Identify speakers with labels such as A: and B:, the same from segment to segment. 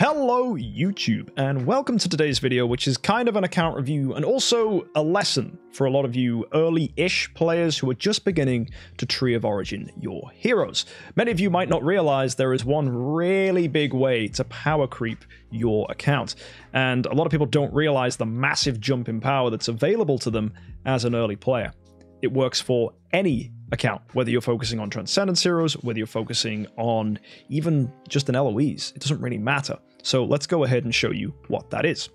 A: Hello YouTube and welcome to today's video which is kind of an account review and also a lesson for a lot of you early-ish players who are just beginning to Tree of Origin your heroes. Many of you might not realize there is one really big way to power creep your account and a lot of people don't realize the massive jump in power that's available to them as an early player. It works for any account, whether you're focusing on Transcendence heroes, whether you're focusing on even just an Eloise, it doesn't really matter. So let's go ahead and show you what that is.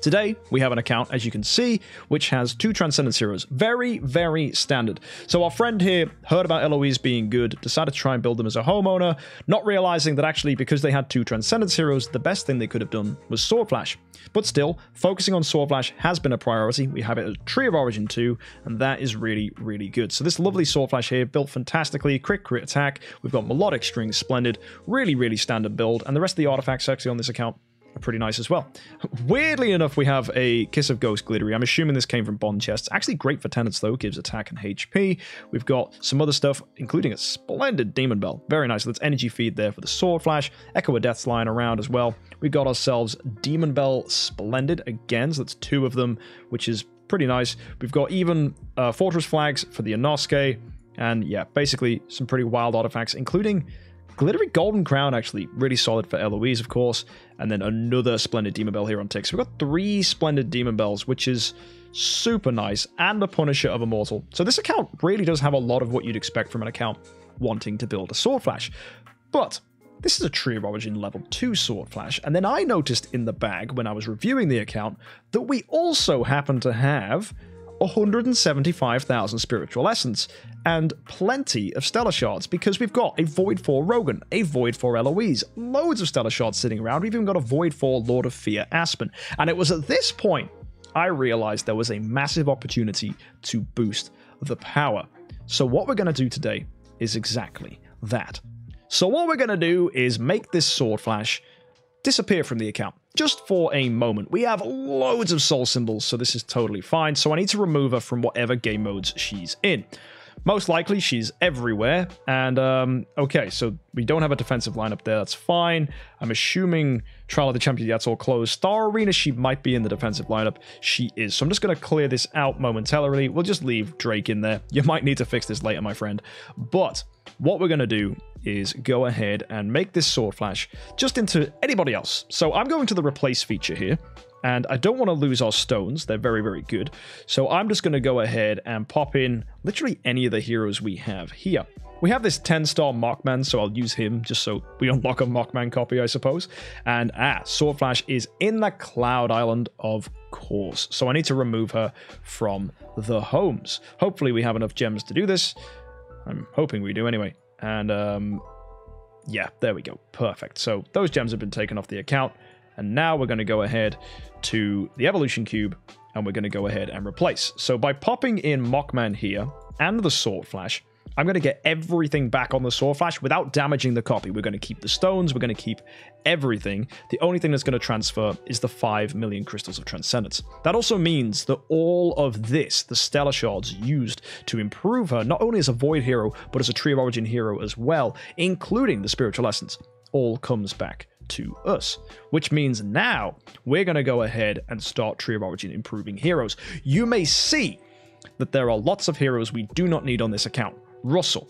A: Today, we have an account, as you can see, which has two Transcendence heroes. Very, very standard. So our friend here heard about Eloise being good, decided to try and build them as a homeowner, not realizing that actually because they had two Transcendence heroes, the best thing they could have done was Sword Flash. But still, focusing on Sword Flash has been a priority. We have it at Tree of Origin 2, and that is really, really good. So this lovely Sword Flash here, built fantastically, quick crit attack. We've got Melodic String, splendid, really, really standard build, and the rest of the artifacts actually on this account pretty nice as well. Weirdly enough, we have a Kiss of Ghost Glittery. I'm assuming this came from Bond Chests. Actually great for tenants though, gives attack and HP. We've got some other stuff, including a splendid Demon Bell. Very nice. That's energy feed there for the Sword Flash. Echo of Death's lying around as well. We've got ourselves Demon Bell Splendid again, so that's two of them, which is pretty nice. We've got even uh, Fortress Flags for the Inosuke, and yeah, basically some pretty wild artifacts, including Glittery Golden Crown, actually, really solid for Eloise, of course. And then another Splendid Demon Bell here on tick. So we've got three Splendid Demon Bells, which is super nice, and a Punisher of Immortal. So this account really does have a lot of what you'd expect from an account wanting to build a Sword Flash. But this is a Tree of Origin level 2 Sword Flash, and then I noticed in the bag when I was reviewing the account that we also happen to have 175,000 spiritual essence and plenty of stellar shards because we've got a void for Rogan, a void for Eloise, loads of stellar shards sitting around. We've even got a void for Lord of Fear Aspen. And it was at this point I realized there was a massive opportunity to boost the power. So what we're going to do today is exactly that. So what we're going to do is make this sword flash disappear from the account just for a moment. We have loads of soul symbols, so this is totally fine. So I need to remove her from whatever game modes she's in. Most likely, she's everywhere. And, um, okay, so we don't have a defensive lineup there. That's fine. I'm assuming Trial of the Champion, that's all closed. Star Arena, she might be in the defensive lineup. She is. So I'm just going to clear this out momentarily. We'll just leave Drake in there. You might need to fix this later, my friend. But what we're going to do is go ahead and make this sword flash just into anybody else. So I'm going to the replace feature here. And I don't want to lose our stones. They're very, very good. So I'm just going to go ahead and pop in literally any of the heroes we have here. We have this 10-star Mockman, so I'll use him just so we unlock a Mockman copy, I suppose. And ah, Sword Flash is in the Cloud Island, of course. So I need to remove her from the homes. Hopefully we have enough gems to do this. I'm hoping we do anyway. And um, yeah, there we go. Perfect. So those gems have been taken off the account. And now we're going to go ahead to the evolution cube and we're going to go ahead and replace. So by popping in Mockman here and the Sword Flash, I'm going to get everything back on the Sword Flash without damaging the copy. We're going to keep the stones, we're going to keep everything. The only thing that's going to transfer is the 5 million crystals of transcendence. That also means that all of this, the stellar shards used to improve her, not only as a void hero, but as a tree of origin hero as well, including the spiritual essence, all comes back to us, which means now we're going to go ahead and start Tree of Origin improving heroes. You may see that there are lots of heroes we do not need on this account. Russell,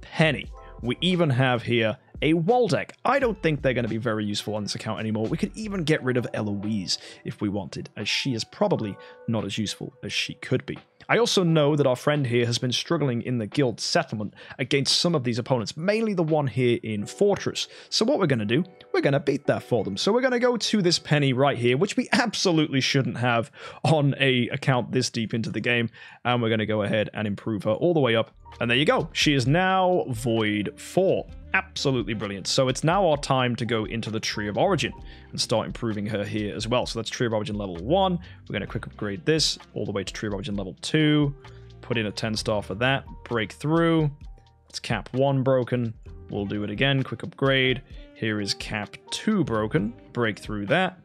A: Penny. We even have here a Waldeck. I don't think they're going to be very useful on this account anymore. We could even get rid of Eloise if we wanted, as she is probably not as useful as she could be. I also know that our friend here has been struggling in the guild settlement against some of these opponents, mainly the one here in Fortress. So what we're going to do, we're going to beat that for them. So we're going to go to this penny right here, which we absolutely shouldn't have on a account this deep into the game. And we're going to go ahead and improve her all the way up. And there you go. She is now Void 4 absolutely brilliant. So it's now our time to go into the Tree of Origin and start improving her here as well. So that's Tree of Origin level 1. We're going to quick upgrade this all the way to Tree of Origin level 2. Put in a 10 star for that. Break through. It's cap 1 broken. We'll do it again. Quick upgrade. Here is cap 2 broken. Break through that.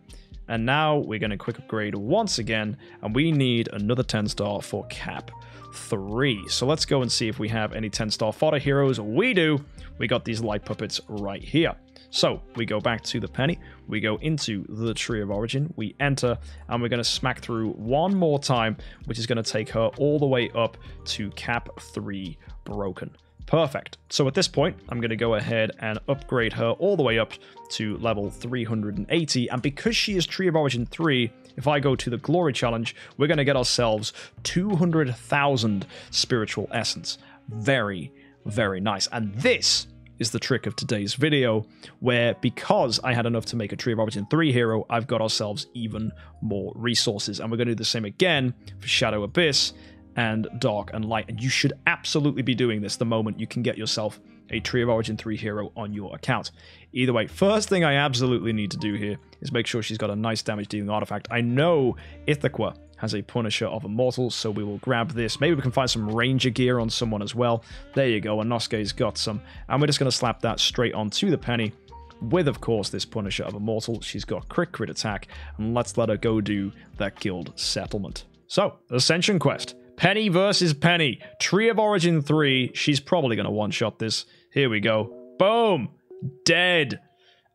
A: And now we're going to quick upgrade once again. And we need another 10 star for cap three. So let's go and see if we have any 10 star fodder heroes. We do. We got these light puppets right here. So we go back to the penny, we go into the tree of origin, we enter, and we're going to smack through one more time, which is going to take her all the way up to cap 3 broken. Perfect. So at this point, I'm going to go ahead and upgrade her all the way up to level 380. And because she is Tree of Origin 3, if I go to the Glory Challenge, we're going to get ourselves 200,000 Spiritual Essence. Very, very nice. And this is the trick of today's video, where because I had enough to make a Tree of Origin 3 hero, I've got ourselves even more resources. And we're going to do the same again for Shadow Abyss and Dark and Light. And you should absolutely be doing this the moment you can get yourself a Tree of Origin 3 hero on your account. Either way, first thing I absolutely need to do here is make sure she's got a nice damage dealing artifact. I know Ithaca has a Punisher of Immortals, so we will grab this. Maybe we can find some Ranger gear on someone as well. There you go, and Nosuke's got some. And we're just going to slap that straight onto the Penny with, of course, this Punisher of Immortal. She's got crit crit attack, and let's let her go do that guild settlement. So, Ascension Quest. Penny versus Penny. Tree of Origin 3. She's probably going to one-shot this. Here we go. Boom! Dead.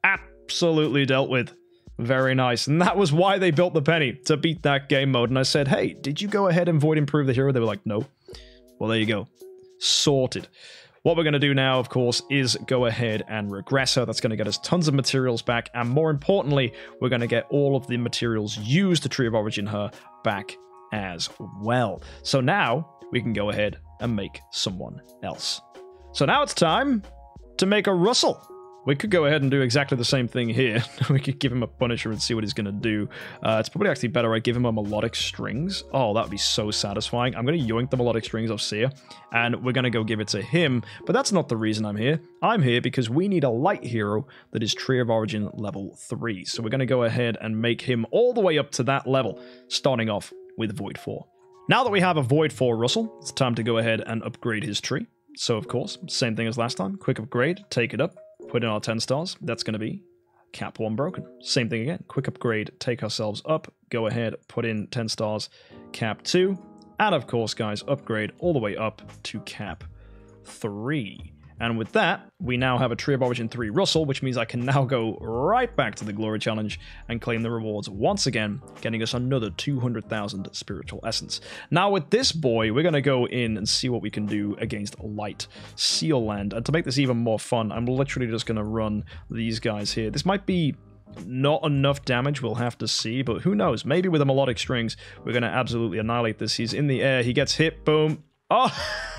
A: Absolutely dealt with. Very nice. And that was why they built the penny, to beat that game mode. And I said, hey, did you go ahead and void improve the hero? They were like, no. Well, there you go. Sorted. What we're going to do now, of course, is go ahead and regress her. That's going to get us tons of materials back. And more importantly, we're going to get all of the materials used to Tree of Origin her back as well. So now we can go ahead and make someone else. So now it's time to make a Russell. We could go ahead and do exactly the same thing here. we could give him a Punisher and see what he's going to do. Uh, it's probably actually better I give him a Melodic Strings. Oh, that would be so satisfying. I'm going to yoink the Melodic Strings off Seer, and we're going to go give it to him. But that's not the reason I'm here. I'm here because we need a light hero that is Tree of Origin level 3. So we're going to go ahead and make him all the way up to that level, starting off with Void 4. Now that we have a Void 4 Russell, it's time to go ahead and upgrade his tree. So, of course, same thing as last time. Quick upgrade, take it up, put in our 10 stars. That's going to be cap 1 broken. Same thing again. Quick upgrade, take ourselves up, go ahead, put in 10 stars, cap 2. And of course, guys, upgrade all the way up to cap 3. And with that, we now have a Tree of Origin 3 Russell, which means I can now go right back to the Glory Challenge and claim the rewards once again, getting us another 200,000 Spiritual Essence. Now with this boy, we're going to go in and see what we can do against Light Seal Land. And to make this even more fun, I'm literally just going to run these guys here. This might be not enough damage, we'll have to see, but who knows? Maybe with the melodic strings, we're going to absolutely annihilate this. He's in the air, he gets hit, boom. Oh!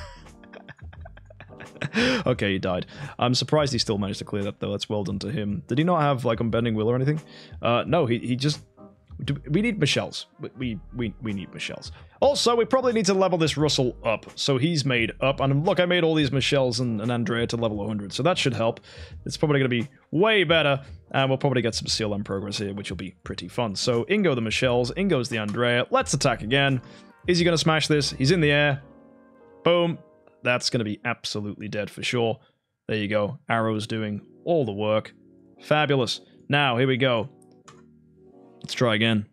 A: okay, he died. I'm surprised he still managed to clear that, though. That's well done to him. Did he not have, like, Unbending Will or anything? Uh, no, he, he just... We need Michelle's. We, we, we need Michelle's. Also, we probably need to level this Russell up. So he's made up. And look, I made all these Michelle's and, and Andrea to level 100. So that should help. It's probably going to be way better. And we'll probably get some Sealand progress here, which will be pretty fun. So Ingo the Michelle's. Ingo's the Andrea. Let's attack again. Is he going to smash this? He's in the air. Boom that's going to be absolutely dead for sure. There you go. Arrow's doing all the work. Fabulous. Now, here we go. Let's try again.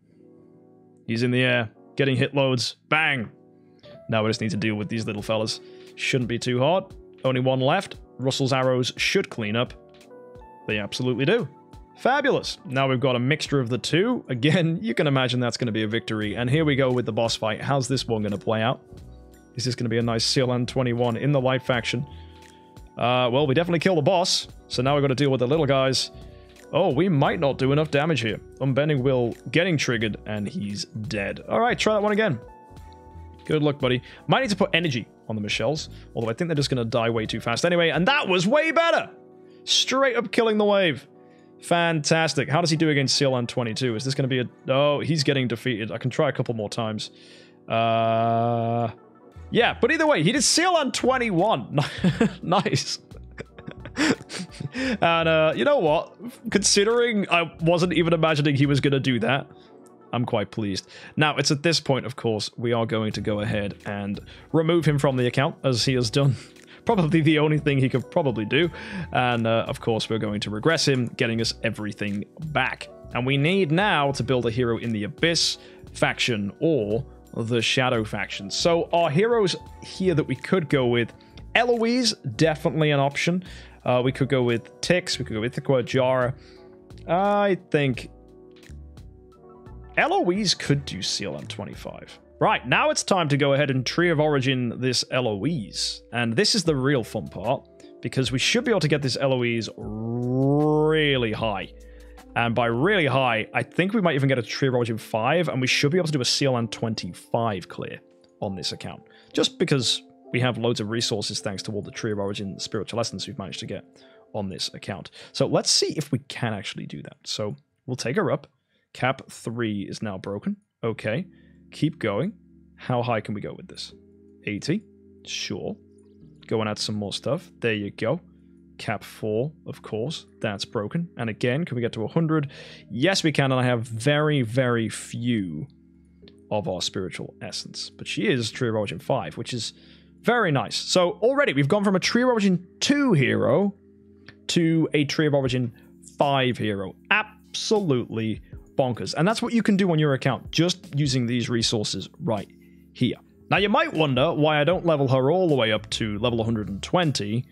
A: He's in the air, getting hit loads. Bang! Now we just need to deal with these little fellas. Shouldn't be too hard. Only one left. Russell's arrows should clean up. They absolutely do. Fabulous. Now we've got a mixture of the two. Again, you can imagine that's going to be a victory. And here we go with the boss fight. How's this one going to play out? Is this going to be a nice Sealand 21 in the light faction? Uh, well, we definitely kill the boss, so now we've got to deal with the little guys. Oh, we might not do enough damage here. Unbending Will getting triggered, and he's dead. All right, try that one again. Good luck, buddy. Might need to put energy on the Michelle's, although I think they're just going to die way too fast anyway, and that was way better! Straight up killing the wave. Fantastic. How does he do against Sealand 22? Is this going to be a... Oh, he's getting defeated. I can try a couple more times. Uh... Yeah, but either way, he did Sealand 21. nice. and uh, you know what? Considering I wasn't even imagining he was going to do that, I'm quite pleased. Now, it's at this point, of course, we are going to go ahead and remove him from the account, as he has done probably the only thing he could probably do. And, uh, of course, we're going to regress him, getting us everything back. And we need now to build a hero in the Abyss faction or the Shadow faction. So our heroes here that we could go with, Eloise, definitely an option. Uh, we could go with Tix. We could go with Ithaca, Jahra. I think Eloise could do Sealand 25. Right, now it's time to go ahead and Tree of Origin this Eloise. And this is the real fun part, because we should be able to get this Eloise really high. And by really high, I think we might even get a Tree of Origin 5, and we should be able to do a Sealand 25 clear on this account. Just because we have loads of resources thanks to all the Tree of Origin spiritual essence we've managed to get on this account. So let's see if we can actually do that. So we'll take her up. Cap 3 is now broken. Okay. Keep going. How high can we go with this? 80. Sure. Go and add some more stuff. There you go. Cap 4, of course. That's broken. And again, can we get to 100? Yes, we can. And I have very, very few of our spiritual essence. But she is Tree of Origin 5, which is very nice. So already we've gone from a Tree of Origin 2 hero to a Tree of Origin 5 hero. Absolutely bonkers. And that's what you can do on your account, just using these resources right here. Now you might wonder why I don't level her all the way up to level 120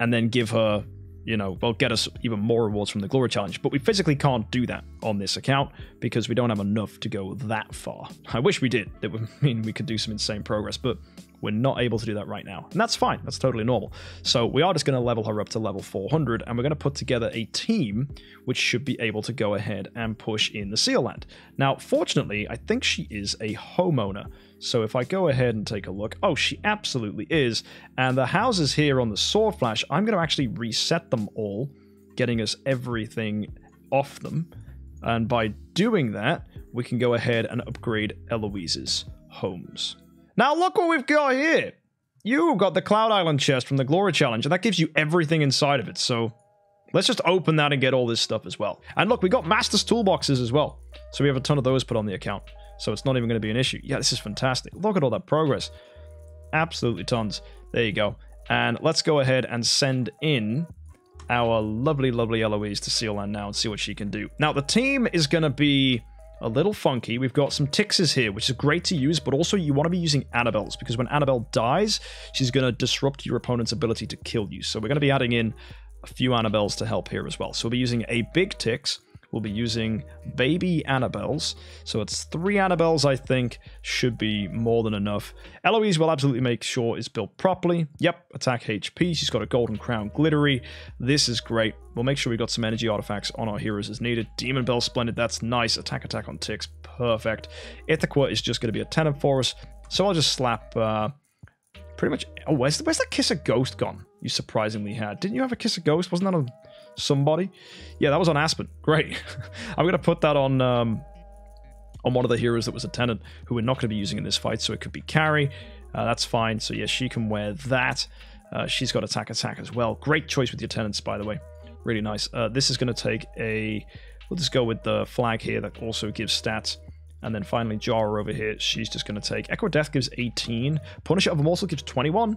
A: and then give her, you know, well, get us even more rewards from the Glory Challenge. But we physically can't do that on this account because we don't have enough to go that far. I wish we did. It would mean we could do some insane progress, but we're not able to do that right now. And that's fine. That's totally normal. So we are just going to level her up to level 400 and we're going to put together a team which should be able to go ahead and push in the Seal Land. Now, fortunately, I think she is a homeowner. So if I go ahead and take a look, oh, she absolutely is. And the houses here on the Sword Flash, I'm going to actually reset them all, getting us everything off them. And by doing that, we can go ahead and upgrade Eloise's homes. Now look what we've got here. You've got the Cloud Island chest from the Glory Challenge, and that gives you everything inside of it, so let's just open that and get all this stuff as well. And look, we got Master's Toolboxes as well, so we have a ton of those put on the account, so it's not even going to be an issue. Yeah, this is fantastic. Look at all that progress. Absolutely tons. There you go. And let's go ahead and send in our lovely, lovely Eloise to Seal Land now and see what she can do. Now, the team is going to be a little funky. We've got some Tixes here, which is great to use, but also you want to be using Annabelle's, because when Annabelle dies, she's going to disrupt your opponent's ability to kill you. So we're going to be adding in a few Annabelles to help here as well. So we'll be using a big Tix, we'll be using baby Annabelles. So it's three Annabelles, I think, should be more than enough. Eloise will absolutely make sure it's built properly. Yep, attack HP. She's got a golden crown glittery. This is great. We'll make sure we've got some energy artifacts on our heroes as needed. Demon Bell, splendid. That's nice. Attack, attack on Tix, Perfect. Ithaca is just going to be a tenant for us. So I'll just slap... Uh, pretty much... Oh, where's, where's that Kiss of Ghost gone? You surprisingly had. Didn't you have a Kiss of Ghost? Wasn't that on somebody? Yeah, that was on Aspen. Great. I'm going to put that on... Um, on one of the heroes that was a tenant who we're not going to be using in this fight, so it could be Carrie. Uh, that's fine. So, yeah, she can wear that. Uh, she's got attack attack as well. Great choice with your tenants, by the way. Really nice. Uh, this is going to take a... We'll just go with the flag here that also gives stats. And then finally, Jahra over here, she's just going to take... Echo Death gives 18. Punisher of Immortal gives 21.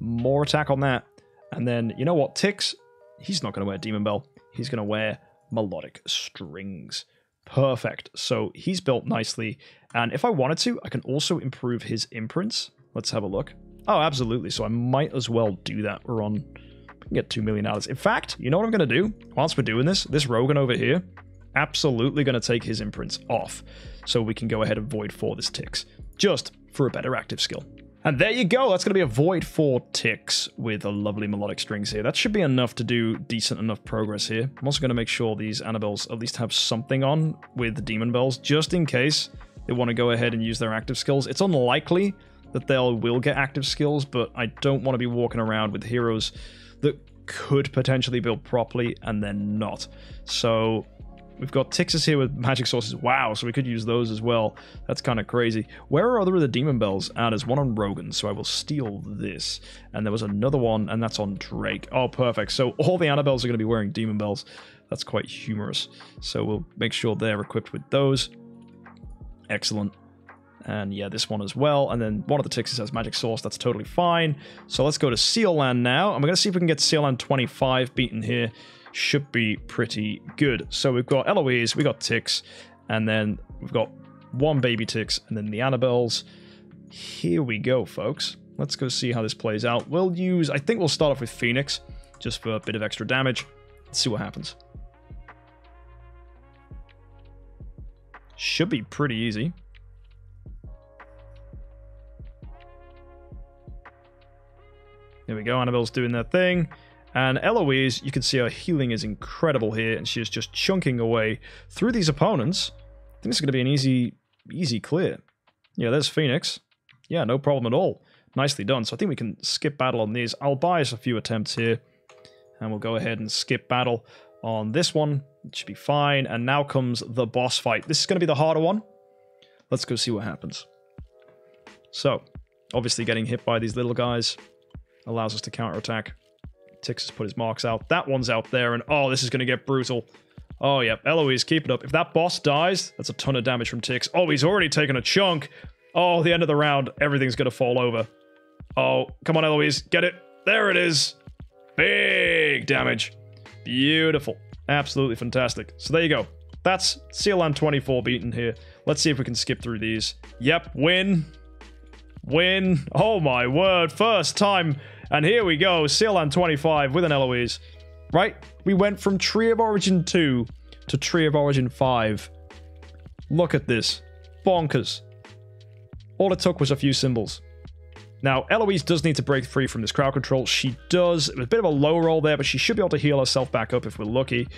A: More attack on that. And then, you know what? Tix, he's not going to wear Demon Bell. He's going to wear Melodic Strings. Perfect. So he's built nicely. And if I wanted to, I can also improve his imprints. Let's have a look. Oh, absolutely. So I might as well do that. We're on... We can get 2 million dollars. In fact, you know what I'm going to do? Whilst we're doing this, this Rogan over here, absolutely going to take his imprints off. So we can go ahead and void for this Tix. Just for a better active skill. And there you go. That's going to be a Void 4 Tix with a lovely melodic strings here. That should be enough to do decent enough progress here. I'm also going to make sure these Annabelles at least have something on with the Demon Bells, just in case they want to go ahead and use their active skills. It's unlikely that they'll will get active skills, but I don't want to be walking around with heroes that could potentially build properly and then not. So We've got Tixes here with magic sources. Wow, so we could use those as well. That's kind of crazy. Where are other of the demon bells? Ah, there's one on Rogan, so I will steal this. And there was another one, and that's on Drake. Oh, perfect. So all the Annabelles are going to be wearing demon bells. That's quite humorous. So we'll make sure they're equipped with those. Excellent. And yeah, this one as well. And then one of the Tixes has Magic Source. That's totally fine. So let's go to Seal Land now. I'm going to see if we can get Seal Land 25 beaten here should be pretty good. So we've got Eloise, we got Tix, and then we've got one baby Tix, and then the Annabelles. Here we go, folks. Let's go see how this plays out. We'll use, I think we'll start off with Phoenix, just for a bit of extra damage. Let's see what happens. Should be pretty easy. There we go. Annabelle's doing their thing. And Eloise, you can see her healing is incredible here, and she is just chunking away through these opponents. I think it's going to be an easy, easy clear. Yeah, there's Phoenix. Yeah, no problem at all. Nicely done. So I think we can skip battle on these. I'll buy us a few attempts here, and we'll go ahead and skip battle on this one. It should be fine. And now comes the boss fight. This is going to be the harder one. Let's go see what happens. So, obviously getting hit by these little guys allows us to counterattack. Tix has put his marks out. That one's out there, and oh, this is going to get brutal. Oh, yeah. Eloise, keep it up. If that boss dies, that's a ton of damage from Tix. Oh, he's already taken a chunk. Oh, the end of the round, everything's going to fall over. Oh, come on, Eloise. Get it. There it is. Big damage. Beautiful. Absolutely fantastic. So there you go. That's Sealand 24 beaten here. Let's see if we can skip through these. Yep, win. Win. Oh my word. First time. And here we go. Sealand 25 with an Eloise. Right? We went from Tree of Origin 2 to Tree of Origin 5. Look at this. Bonkers. All it took was a few symbols. Now, Eloise does need to break free from this crowd control. She does. It was a bit of a low roll there, but she should be able to heal herself back up if we're lucky.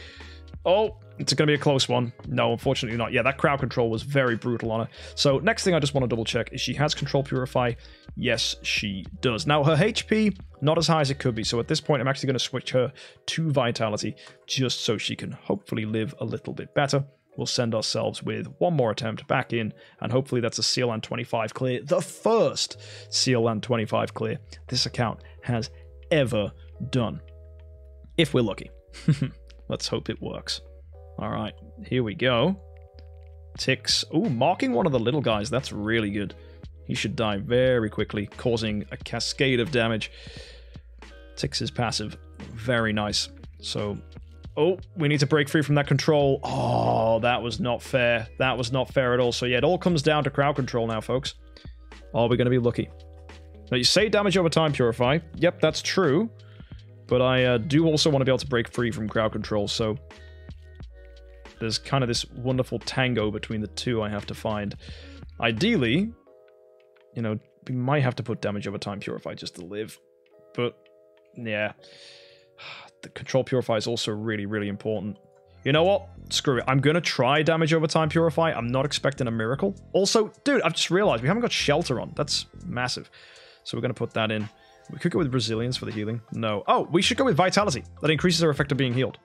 A: Oh, it's going to be a close one. No, unfortunately not. Yeah, that crowd control was very brutal on her. So next thing I just want to double check is she has control purify. Yes, she does. Now her HP, not as high as it could be. So at this point, I'm actually going to switch her to vitality just so she can hopefully live a little bit better we'll send ourselves with one more attempt back in, and hopefully that's a Sealand 25 clear, the first Sealand 25 clear this account has ever done. If we're lucky. Let's hope it works. All right, here we go. Tix. Ooh, marking one of the little guys. That's really good. He should die very quickly, causing a cascade of damage. Tix is passive. Very nice. So Oh, we need to break free from that control. Oh, that was not fair. That was not fair at all. So yeah, it all comes down to crowd control now, folks. Are we going to be lucky? Now, you say damage over time purify. Yep, that's true. But I uh, do also want to be able to break free from crowd control, so... There's kind of this wonderful tango between the two I have to find. Ideally, you know, we might have to put damage over time purify just to live. But, yeah the control purify is also really, really important. You know what? Screw it. I'm going to try damage over time purify. I'm not expecting a miracle. Also, dude, I've just realized we haven't got shelter on. That's massive. So we're going to put that in. We could go with resilience for the healing. No. Oh, we should go with vitality. That increases our effect of being healed.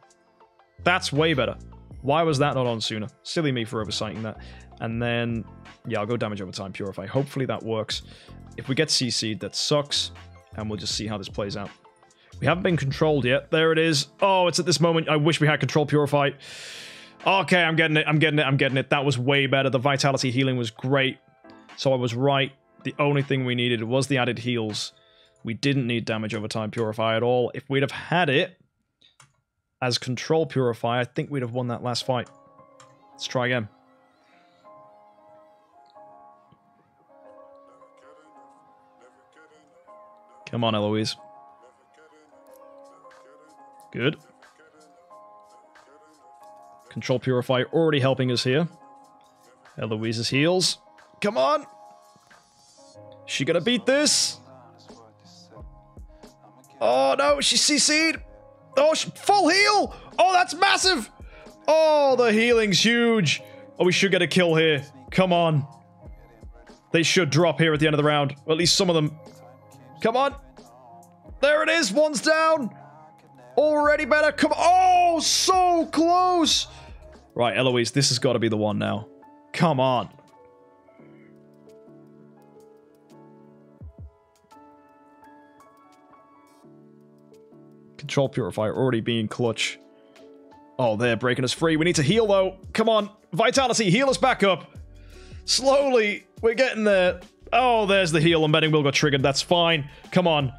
A: That's way better. Why was that not on sooner? Silly me for oversighting that. And then, yeah, I'll go damage over time purify. Hopefully that works. If we get CC'd, that sucks. And we'll just see how this plays out. We haven't been controlled yet. There it is. Oh, it's at this moment. I wish we had control purify. Okay, I'm getting it. I'm getting it. I'm getting it. That was way better. The vitality healing was great. So I was right. The only thing we needed was the added heals. We didn't need damage over time purify at all. If we'd have had it as control purify, I think we'd have won that last fight. Let's try again. Come on, Eloise. Good. Control Purify already helping us here. Eloise's heals. Come on! She gonna beat this? Oh no, she CC'd! Oh, full heal! Oh, that's massive! Oh, the healing's huge! Oh, we should get a kill here. Come on. They should drop here at the end of the round. Or at least some of them. Come on! There it is! One's down! Already better. Come on. Oh, so close. Right, Eloise, this has got to be the one now. Come on. Control Purifier already being clutch. Oh, they're breaking us free. We need to heal, though. Come on. Vitality, heal us back up. Slowly. We're getting there. Oh, there's the heal. I'm betting we'll get triggered. That's fine. Come on.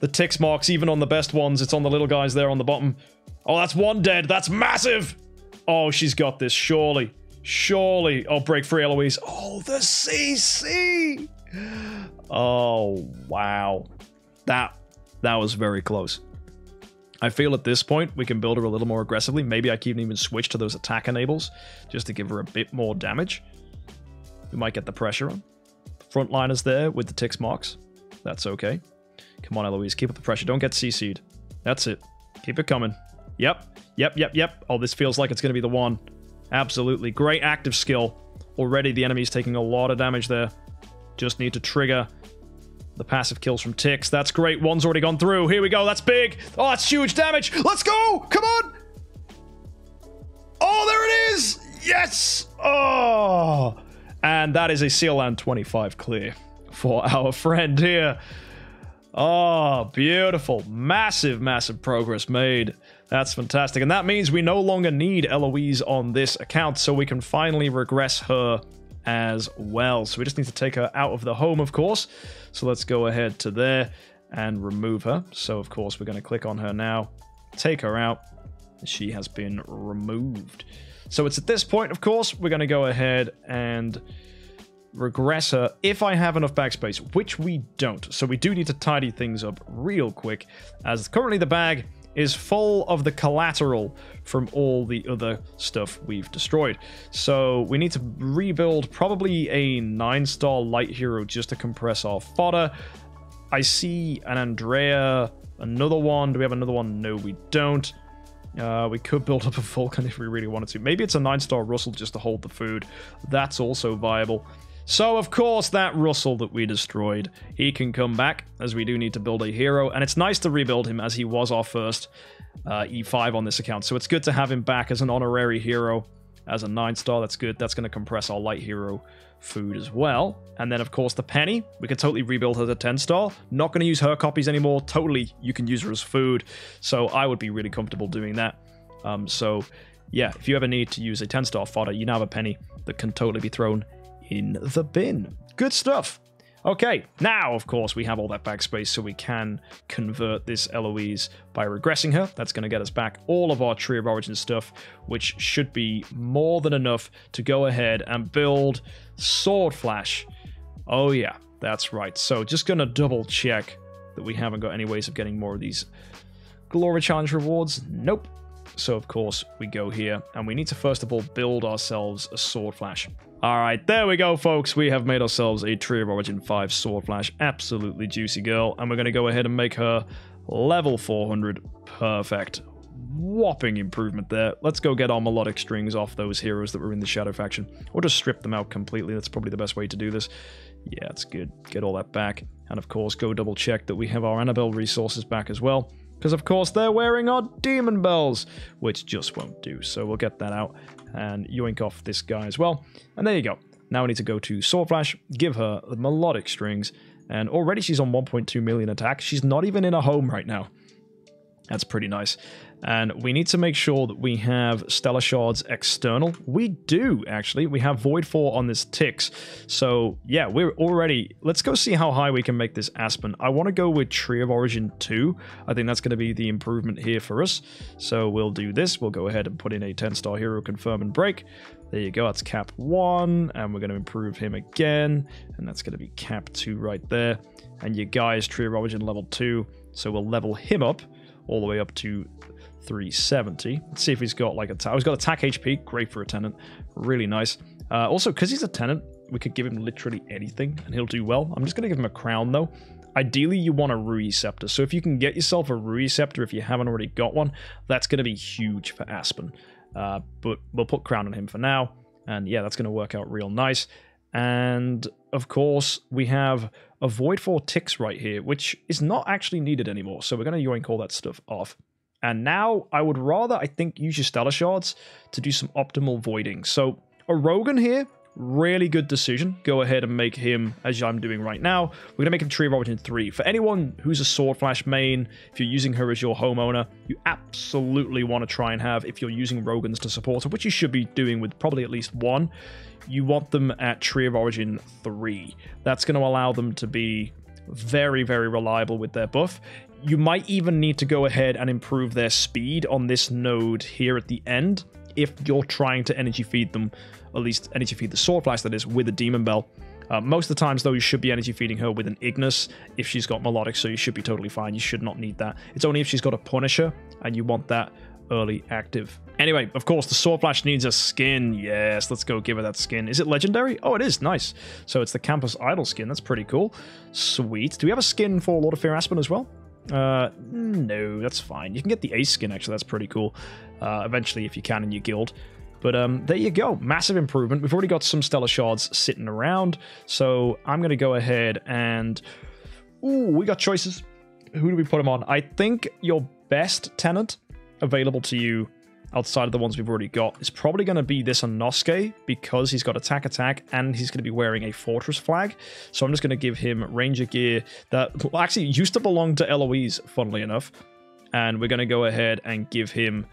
A: The Tix marks, even on the best ones, it's on the little guys there on the bottom. Oh, that's one dead. That's massive. Oh, she's got this. Surely. Surely. Oh, break free, Eloise. Oh, the CC. Oh, wow. That, that was very close. I feel at this point we can build her a little more aggressively. Maybe I can even switch to those attack enables just to give her a bit more damage. We might get the pressure on. Frontliners there with the Tix marks. That's okay. Come on, Eloise. Keep up the pressure. Don't get CC'd. That's it. Keep it coming. Yep. Yep, yep, yep. Oh, this feels like it's going to be the one. Absolutely. Great active skill. Already the enemy's taking a lot of damage there. Just need to trigger the passive kills from Tix. That's great. One's already gone through. Here we go. That's big. Oh, that's huge damage. Let's go. Come on. Oh, there it is. Yes. Oh. And that is a Sealand 25 clear for our friend here. Oh, beautiful. Massive, massive progress made. That's fantastic. And that means we no longer need Eloise on this account, so we can finally regress her as well. So we just need to take her out of the home, of course. So let's go ahead to there and remove her. So, of course, we're going to click on her now, take her out. She has been removed. So it's at this point, of course, we're going to go ahead and regress her if I have enough backspace, which we don't. So we do need to tidy things up real quick, as currently the bag is full of the collateral from all the other stuff we've destroyed. So we need to rebuild probably a 9-star light hero just to compress our fodder. I see an Andrea, another one. Do we have another one? No, we don't. Uh, we could build up a Vulcan if we really wanted to. Maybe it's a 9-star Russell just to hold the food. That's also viable. So, of course, that Russell that we destroyed, he can come back, as we do need to build a hero, and it's nice to rebuild him as he was our first uh, E5 on this account. So it's good to have him back as an honorary hero, as a 9-star, that's good. That's going to compress our light hero food as well. And then, of course, the Penny, we can totally rebuild her to 10-star. Not going to use her copies anymore, totally, you can use her as food. So I would be really comfortable doing that. Um, so, yeah, if you ever need to use a 10-star fodder, you now have a Penny that can totally be thrown in the bin. Good stuff. Okay, now, of course, we have all that backspace, so we can convert this Eloise by regressing her. That's going to get us back all of our Tree of Origin stuff, which should be more than enough to go ahead and build Sword Flash. Oh, yeah, that's right. So just going to double check that we haven't got any ways of getting more of these Glory Challenge rewards. Nope. So, of course, we go here, and we need to first of all build ourselves a Sword Flash. All right, there we go, folks. We have made ourselves a Tree of Origin 5 Sword Flash. Absolutely juicy girl. And we're going to go ahead and make her level 400. Perfect. Whopping improvement there. Let's go get our melodic strings off those heroes that were in the Shadow faction. Or just strip them out completely. That's probably the best way to do this. Yeah, it's good. Get all that back. And of course, go double check that we have our Annabelle resources back as well because of course they're wearing our demon bells, which just won't do. So we'll get that out and yoink off this guy as well. And there you go. Now we need to go to Sword Flash, give her the melodic strings, and already she's on 1.2 million attack. She's not even in a home right now. That's pretty nice. And we need to make sure that we have Stellar Shards external. We do, actually. We have Void 4 on this Tix. So, yeah, we're already... Let's go see how high we can make this Aspen. I want to go with Tree of Origin 2. I think that's going to be the improvement here for us. So we'll do this. We'll go ahead and put in a 10-star hero, confirm and break. There you go, that's cap 1. And we're going to improve him again. And that's going to be cap 2 right there. And your guy is Tree of Origin level 2. So we'll level him up all the way up to 370. Let's see if he's got like a. Oh, he's got attack HP. Great for a tenant. Really nice. Uh, also, because he's a tenant, we could give him literally anything and he'll do well. I'm just going to give him a crown though. Ideally, you want a Ruyi Scepter. So if you can get yourself a Ruyi Scepter, if you haven't already got one, that's going to be huge for Aspen. Uh, but we'll put crown on him for now. And yeah, that's going to work out real nice. And of course, we have a Void 4 Tix right here, which is not actually needed anymore. So we're going to yoink all that stuff off. And now I would rather, I think, use your Stellar Shards to do some optimal voiding. So a Rogan here, really good decision. Go ahead and make him, as I'm doing right now, we're going to make him Tree of Origin 3. For anyone who's a Sword Flash main, if you're using her as your homeowner, you absolutely want to try and have, if you're using Rogans to support her, which you should be doing with probably at least one, you want them at Tree of Origin 3. That's going to allow them to be very, very reliable with their buff. You might even need to go ahead and improve their speed on this node here at the end if you're trying to energy feed them, at least energy feed the Sword Flash that is, with a Demon Bell. Uh, most of the times, though, you should be energy feeding her with an Ignis if she's got Melodic, so you should be totally fine. You should not need that. It's only if she's got a Punisher and you want that early active. Anyway, of course, the Sword Flash needs a skin. Yes, let's go give her that skin. Is it legendary? Oh, it is. Nice. So it's the Campus Idol skin. That's pretty cool. Sweet. Do we have a skin for Lord of Fear Aspen as well? Uh, no, that's fine. You can get the Ace skin, actually. That's pretty cool. Uh, eventually, if you can in your guild. But um, there you go. Massive improvement. We've already got some Stellar Shards sitting around. So I'm going to go ahead and... Ooh, we got choices. Who do we put them on? I think your best tenant available to you outside of the ones we've already got is probably going to be this Onosuke because he's got attack attack and he's going to be wearing a fortress flag. So I'm just going to give him ranger gear that actually used to belong to Eloise, funnily enough. And we're going to go ahead and give him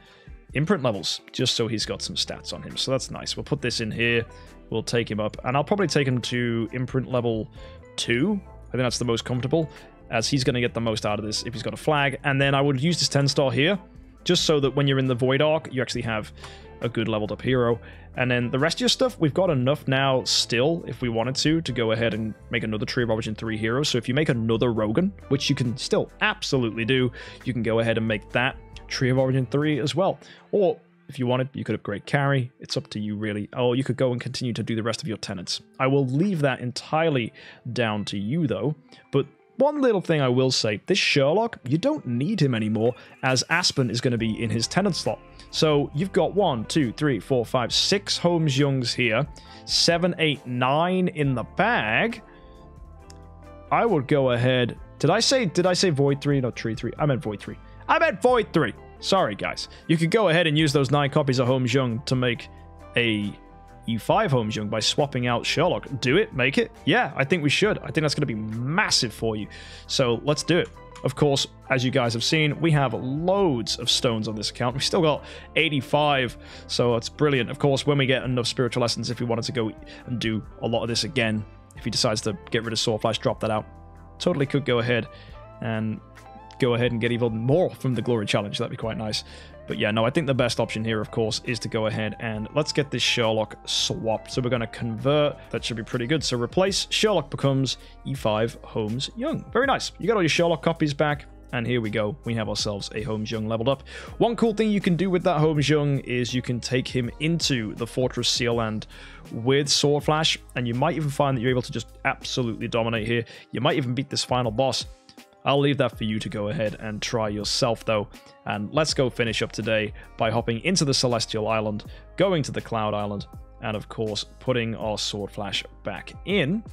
A: imprint levels just so he's got some stats on him. So that's nice. We'll put this in here. We'll take him up and I'll probably take him to imprint level 2. I think that's the most comfortable as he's going to get the most out of this if he's got a flag. And then I would use this 10 star here just so that when you're in the Void Arc, you actually have a good leveled up hero. And then the rest of your stuff, we've got enough now still, if we wanted to, to go ahead and make another Tree of Origin 3 hero. So if you make another Rogan, which you can still absolutely do, you can go ahead and make that Tree of Origin 3 as well. Or if you wanted, you could upgrade Carrie. It's up to you, really. Oh, you could go and continue to do the rest of your tenants. I will leave that entirely down to you, though. But one little thing I will say, this Sherlock, you don't need him anymore, as Aspen is going to be in his tenant slot. So you've got one, two, three, four, five, six Holmes Youngs here, seven, eight, nine in the bag. I would go ahead. Did I say did I say Void 3? No, Tree 3. I meant Void 3. I meant Void 3. Sorry, guys. You could go ahead and use those nine copies of Holmes Young to make a E5 Holmes Young by swapping out Sherlock. Do it, make it. Yeah, I think we should. I think that's going to be massive for you. So let's do it. Of course, as you guys have seen, we have loads of stones on this account. We've still got 85, so it's brilliant. Of course, when we get enough spiritual essence, if we wanted to go and do a lot of this again, if he decides to get rid of Sword Flash, drop that out, totally could go ahead and go ahead and get even more from the Glory Challenge. That'd be quite nice. But yeah, no, I think the best option here, of course, is to go ahead and let's get this Sherlock swapped. So we're going to convert. That should be pretty good. So replace Sherlock becomes E5 Holmes Young. Very nice. You got all your Sherlock copies back. And here we go. We have ourselves a Holmes Young leveled up. One cool thing you can do with that Holmes Young is you can take him into the Fortress Seal Land with Sword Flash, and you might even find that you're able to just absolutely dominate here. You might even beat this final boss I'll leave that for you to go ahead and try yourself, though. And let's go finish up today by hopping into the Celestial Island, going to the Cloud Island, and of course, putting our Sword Flash back in.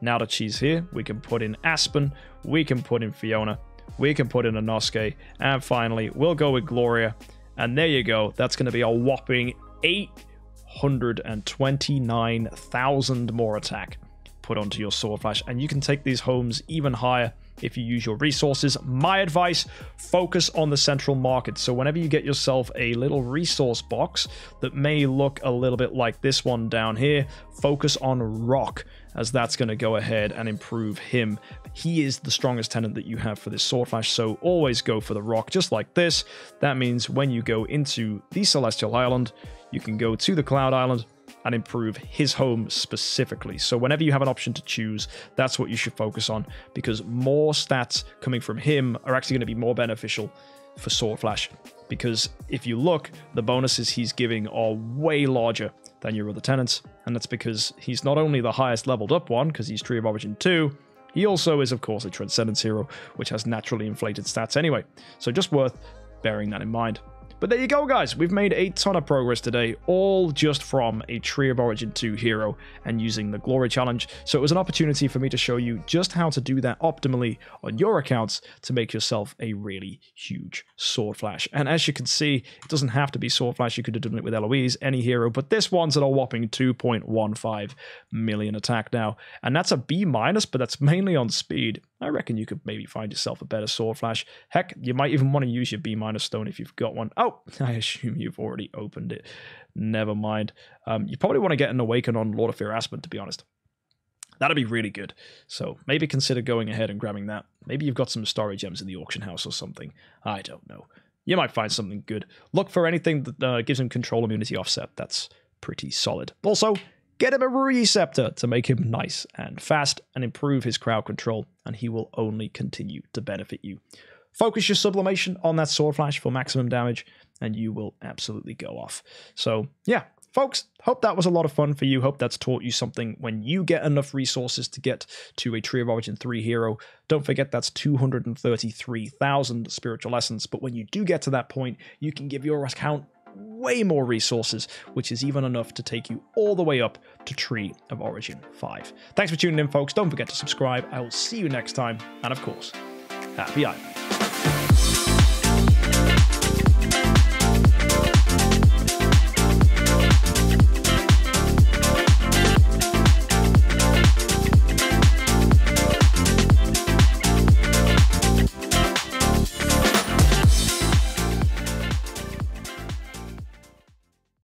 A: Now that she's here, we can put in Aspen, we can put in Fiona, we can put in Onosuke, and finally, we'll go with Gloria. And there you go. That's going to be a whopping 829,000 more attack put onto your Sword Flash. And you can take these homes even higher if you use your resources. My advice, focus on the central market. So whenever you get yourself a little resource box that may look a little bit like this one down here, focus on rock as that's going to go ahead and improve him. He is the strongest tenant that you have for this sword flash, so always go for the rock just like this. That means when you go into the Celestial Island, you can go to the Cloud Island, and improve his home specifically. So whenever you have an option to choose, that's what you should focus on because more stats coming from him are actually going to be more beneficial for Sword Flash. Because if you look, the bonuses he's giving are way larger than your other tenants, and that's because he's not only the highest leveled up one, because he's Tree of Origin 2, he also is, of course, a Transcendence hero, which has naturally inflated stats anyway. So just worth bearing that in mind. But there you go, guys. We've made a ton of progress today, all just from a Tree of Origin 2 hero and using the Glory Challenge. So it was an opportunity for me to show you just how to do that optimally on your accounts to make yourself a really huge Sword Flash. And as you can see, it doesn't have to be Sword Flash. You could have done it with Eloise, any hero, but this one's at a whopping 2.15 million attack now. And that's a B minus, but that's mainly on speed. I reckon you could maybe find yourself a better Sword Flash. Heck, you might even want to use your B minus stone if you've got one. Oh, I assume you've already opened it. Never mind. Um, you probably want to get an Awaken on Lord of Fear Aspen, to be honest. That'd be really good. So maybe consider going ahead and grabbing that. Maybe you've got some story gems in the auction house or something. I don't know. You might find something good. Look for anything that uh, gives him control immunity offset. That's pretty solid. Also, Get him a Ruyi Scepter to make him nice and fast and improve his crowd control, and he will only continue to benefit you. Focus your sublimation on that sword flash for maximum damage, and you will absolutely go off. So, yeah, folks, hope that was a lot of fun for you. Hope that's taught you something when you get enough resources to get to a Tree of Origin 3 hero. Don't forget that's 233,000 spiritual essence, but when you do get to that point, you can give your account way more resources, which is even enough to take you all the way up to Tree of Origin 5. Thanks for tuning in, folks. Don't forget to subscribe. I will see you next time, and of course, happy island.